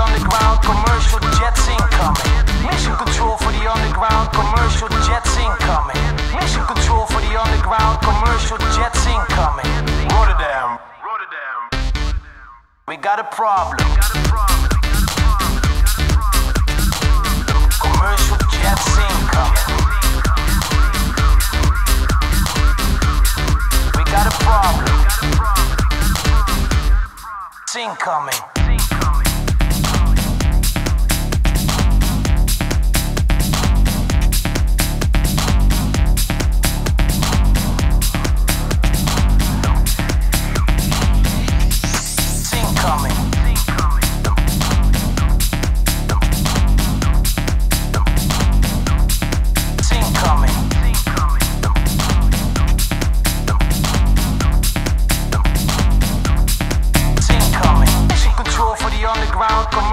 underground commercial jets incoming. Mission control for the underground commercial jets incoming. Mission control for the underground commercial jets incoming. Rotterdam. Rotterdam. We got a problem. Commercial jets incoming. We got a problem. It's incoming.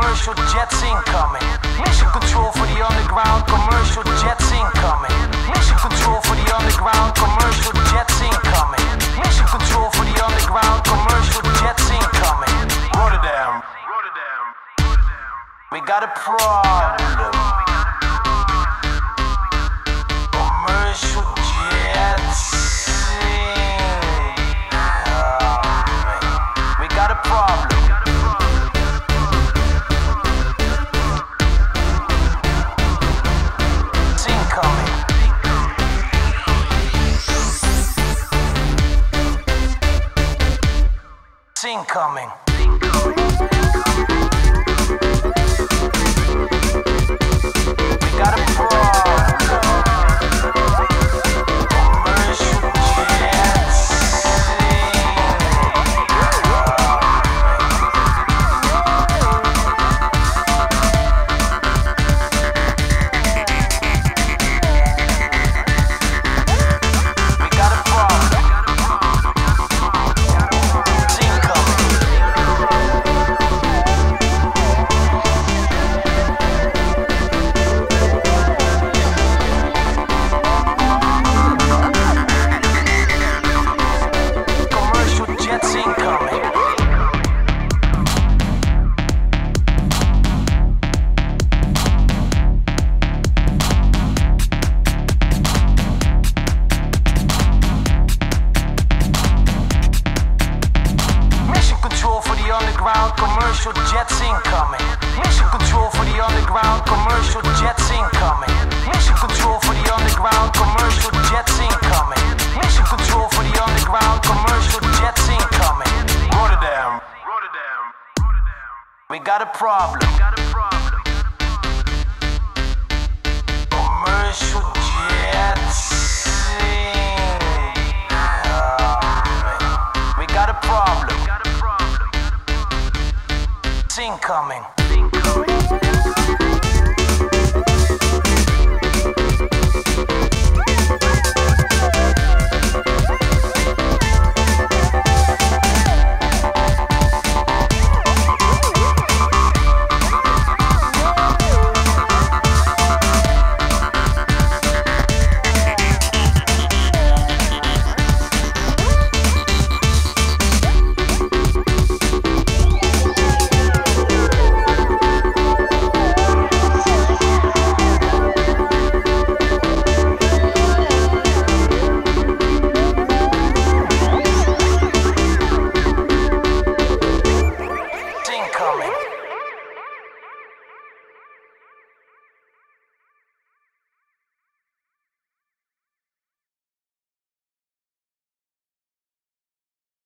Commercial jets incoming. Mission control for the underground commercial jets incoming. Mission control for the underground commercial jets incoming. Mission control for the underground commercial jets incoming. Rotterdam. Rotterdam. We got a problem. It's incoming. We got a problem. Commercial jets incoming. We got a problem. It's incoming.